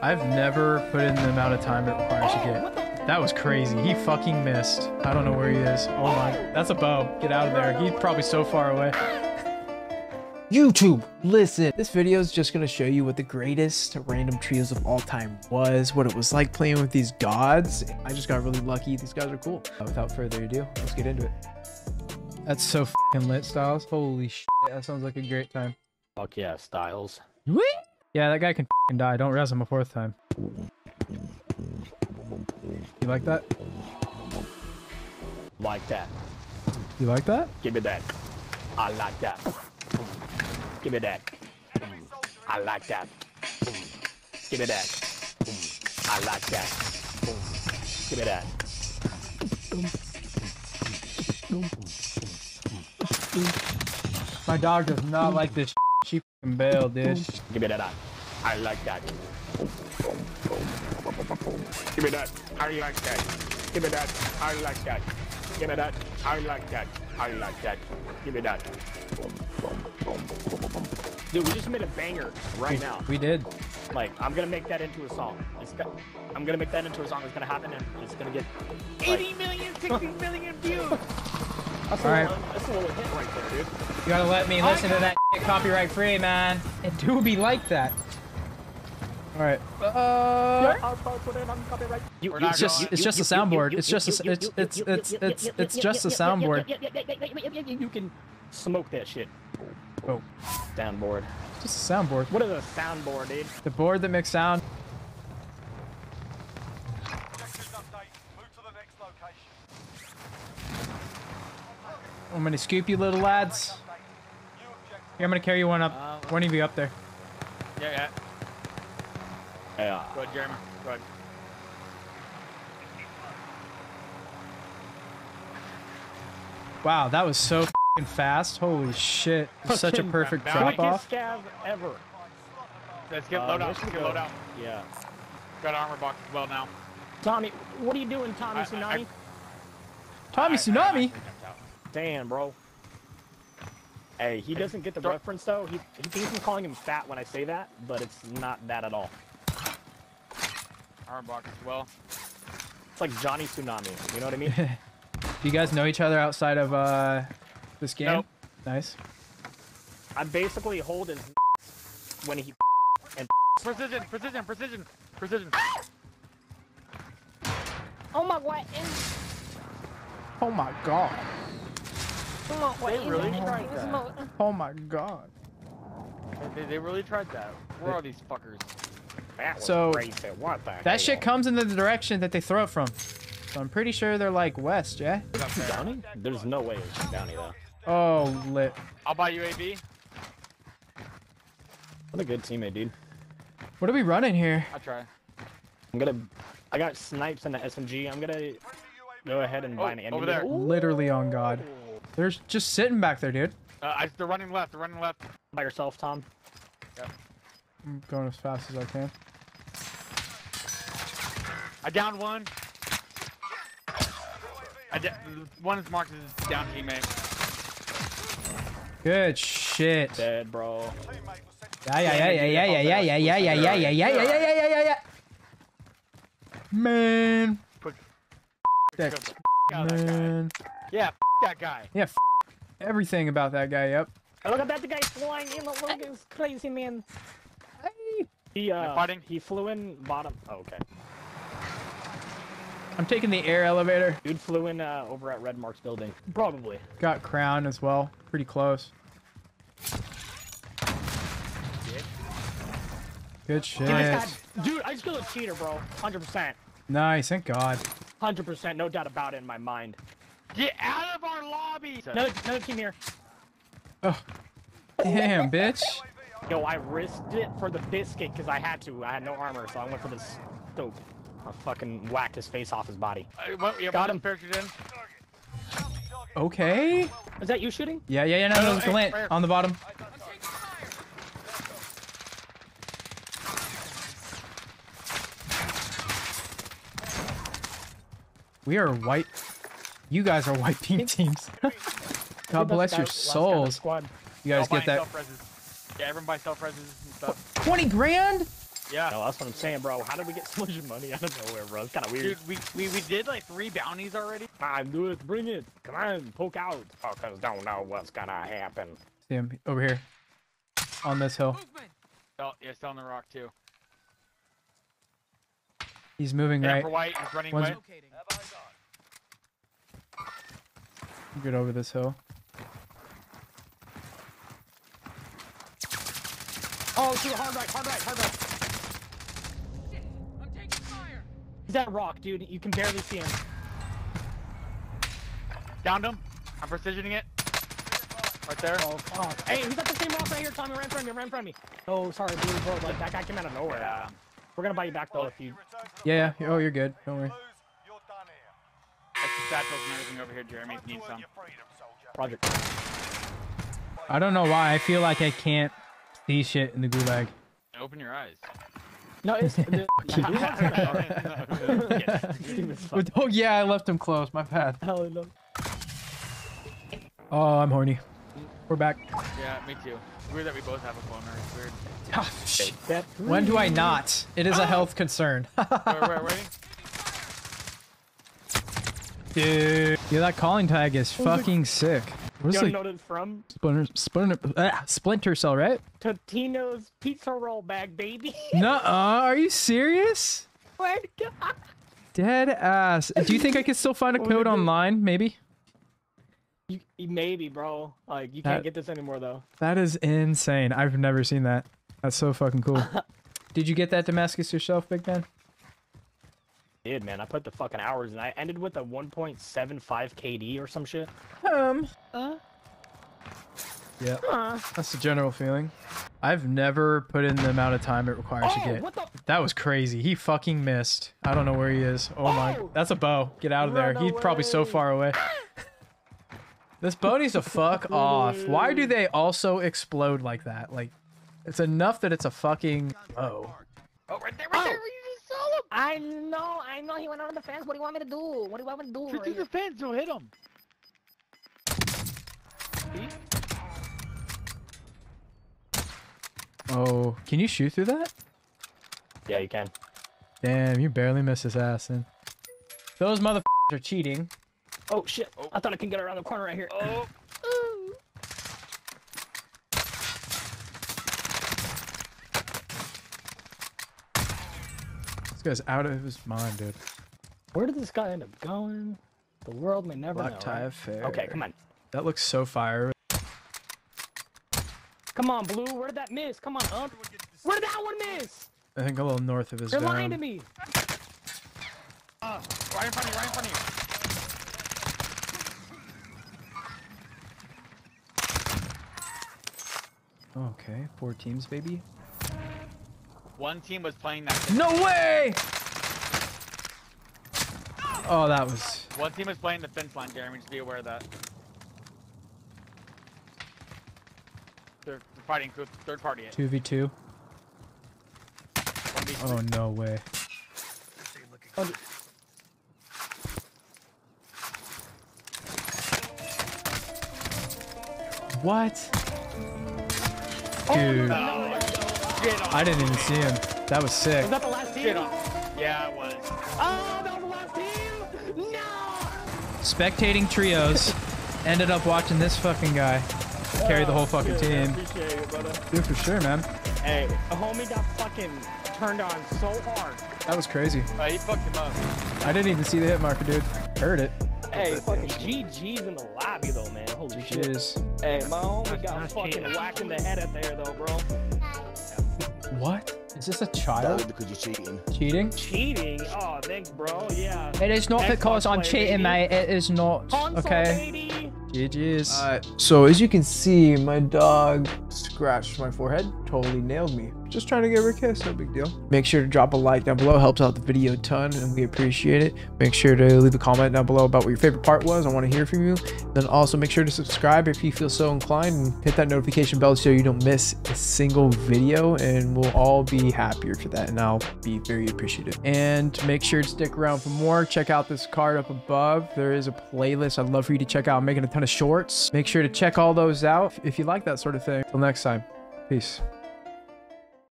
I've never put in the amount of time it requires to get. That was crazy. He fucking missed. I don't know where he is. Oh my. That's a bow. Get out of there. He's probably so far away. YouTube, listen. This video is just going to show you what the greatest random trios of all time was, what it was like playing with these gods. I just got really lucky. These guys are cool. Uh, without further ado, let's get into it. That's so fucking lit, Styles. Holy shit. That sounds like a great time. Fuck yeah, Styles. Yeah, that guy can die. Don't res him a fourth time. You like that? Like that. You like that? Give me that. I like that. Give me that. I like that. Give me that. I like that. Give me that. My dog does not like this. She bailed, dude. Give me that. I like that. Give me that. I like that. Give me that. I like that. Give me that. I like that. I like that. Give me that. Dude, we just made a banger right now. We did. Like, I'm gonna make that into a song. It's got, I'm gonna make that into a song. It's gonna happen, and it's gonna get 80 million, 60 million views. That's a All right. little, that's a little hit right there, dude. You gotta let me listen to that copyright free, man. It do be like that. All right. Uh, I'll put it on copyright. You, you- it's just it's just a soundboard. It's just a, it's it's it's it's it's just a soundboard. You can smoke that shit. Oh, Soundboard. just a soundboard. What is a soundboard, dude? The board that makes sound. Objectives update. Move to the next location. I'm gonna scoop you, little lads. Here, I'm gonna carry one up. Uh, One of you up there. Yeah, yeah. Yeah. Go ahead, Jeremy. Go ahead. Wow, that was so fing fast. Holy shit! Such a perfect drop off. Quickest scav ever. Let's get Uh, load out. let's Let's get go. load out. Yeah. Got armor box as well now. Tommy, what are you doing, Tommy I- I- Tsunami? Tommy I- I- Tsunami. I- Damn, bro. Hey, he doesn't get the reference though. He, he thinks I'm calling him fat when I say that, but it's not that at all. Armor box as well. It's like Johnny Tsunami. You know what I mean? Do you guys know each other outside of uh this game? Nope. Nice. I'm basically hold his when he and Precision, precision, precision, precision. Oh my god. Oh my god. Come on, wait. They really tried that. Oh my god. They, they really tried that. Where are these fuckers? That was So, crazy. What the That shit comes in the direction that they throw it from. So I'm pretty sure they're like west, yeah? Up. Downey? There's no way it's Downey though. Oh, lit. I'll buy you AB. What a good teammate, dude. What are we running here? I try. I'm gonna. I got snipes and the SMG. I'm gonna go ahead and Oh, buy an enemy. over there. Literally on God. They're just sitting back there, dude. Uh, I, they're running left. They're running left. By yourself, Tom. I'm going as fast as I can. I downed one. I da- one is marked as down teammate. Good shit. Dead, bro. Teammate was sent to Yeah, yeah, yeah, yeah, yeah, yeah, yeah, yeah, yeah, yeah, yeah, yeah, yeah, yeah, yeah, yeah, yeah, yeah. Man. Quick. That, Get out of that guy. man. Yeah, that guy. Yeah, everything about that guy, yep. Oh, look at that! The guy flying in. Look, look, it's crazy, man. Hey. He uh, fighting? he flew in bottom. Oh, okay. I'm taking the air elevator. Dude flew in uh, over at Red Mark's building. Probably. Got crown as well. Pretty close. Good shit. Dude, this guy, dude, I just killed a cheater, bro. Hundred percent. Nice, thank God. Hundred percent. No doubt about it in my mind. Get out of our lobby. Another, another team here. Oh. Damn, bitch. Yo, I risked it for the biscuit because I had to. I had no armor, so I went for the dope. I fucking whacked his face off his body. Uh, one- yeah, Got him. Parachuted in. Okay. Is that you shooting? Yeah, yeah, yeah, no, No, no, no, hey, Glint on the bottom. We are white. You guys are white team teams. God bless your souls. You guys get that self-reses. Yeah, everyone buy self-reses and stuff. 20 grand? Yeah. No, that's what I'm saying, bro. How did we get so much money out of nowhere, bro? It's kind of weird. Dude, we, we we did like three bounties already. Fine, do it. Bring it. Come on, poke out. Oh, Fuckers don't know what's gonna happen. See him over here. On this hill. Oh, yeah, still on the rock too. He's moving Yeah, right. for white, he's running One's- white. Get over this hill. Oh, to the hard right, hard right, hard right. i'm taking fire He's that rock, dude. You can barely see him. Downed him. I'm precisioning it. Right there. Oh, fuck. Hey, he's at the same rock right here, Tommy. Right in front of me, right in front of me. Oh, sorry, blue, bro. Like, that guy came out of nowhere. Yeah. We're gonna buy you back, though, if you... You return to the Yeah, yeah. Oh, you're good. Don't worry. lose, you're done here. Extra satchels and everything over here, Jeremy. If you need some. your freedom, soldier. Project. I don't know why. I feel like I can't see shit in the gulag. Open your eyes. No, it's... the- Yes. oh yeah, I left him close. My bad. Oh, I'm horny. We're back. Yeah, me too. Weird that we both have a boner. It's weird. Ah, sh- That- when do I not? It is a health concern. Wait, wait, wait. Dude. Yeah, that calling tag is fucking sick. What You like know what from? splinter, splinter, ah, splinter cell, right? Totino's pizza roll bag, baby. No, are you serious? Where to go? Dead ass. Do you think I could still find a code online? Maybe. You, maybe, bro. Like, you That- can't get this anymore, though. That is insane. I've never seen that. That's so fucking cool. Did you get that Damascus yourself, Big Ben? Did man, I put the fucking hours, and I ended with a 1.75 KD or some shit. Um. Uh, Yeah. uh. That's the general feeling. I've never put in the amount of time it requires to Oh, get. what the? That was crazy. He fucking missed. I don't know where he is. Oh, my. Oh! That's a bow. Get out of there. Run He's probably so far away. this bow needs to fuck off. Why do they also explode like that? Like, it's enough that it's a fucking bow. Oh, right there, right Oh. there. You just saw him. I know, I know he went over the fence. What do you want me to do? What do you want me to do? Shoot right through here? the fence. Don't hit him. Oh, can you shoot through that? Yeah, you can. Damn, you barely missed his ass. And those motherfuckers are cheating. Oh shit! I thought I can get around the corner right here. Oh. Guy's out of his mind, dude. Where did this guy end up going? The world may never Black know. tie right? affair. Okay, come on. That looks so fire. Come on, Blue. Where did that miss? Come on, up. Where did that one miss? I think a little north of his You're lying to me. Uh, right in front of you. Right in front of you. Okay, four teams, baby. One team was playing that. No way! Oh, that was. One team was playing the fence line, Jeremy. Just be aware of that. They're, fighting third, third party. It. 2v2. Oh, no way. What? Oh, Dude, Get on. I didn't even see him. That was sick. Was that the last team? Get on. Yeah, it was. Oh, that was the last team. No. Spectating trios. Ended up watching this fucking guy carry the whole fucking Good, team. Appreciate it, brother. Dude, for sure, man. Hey, a homie got fucking turned on so hard. That was crazy. Uh, he fucked him up. I didn't even see the hit marker, dude. Heard it. Hey, fucking GG's in the lobby though, man. Holy shit. Jeez. Hey, my homie got fucking cheating. whacked in the head up there though, bro. What? Is this a child because you're cheating. cheating? Cheating? Oh, thanks, bro. Yeah. It is not Xbox because I'm cheating, baby. mate. It is not. Console, Okay. baby. GG's. Uh, so as you can see, my dog scratched my forehead, totally nailed me. Just trying to give her a kiss, no big deal. Make sure to drop a like down below, helps out the video a ton, and we appreciate it. Make sure to leave a comment down below about what your favorite part was. I want to hear from you. Then also make sure to subscribe if you feel so inclined, and hit that notification bell so you don't miss a single video, and we'll all be happier for that, and I'll be very appreciative. And make sure to stick around for more. Check out this card up above. There is a playlist I'd love for you to check out. I'm making a ton of shorts. Make sure to check all those out if you like that sort of thing. Till next time, peace.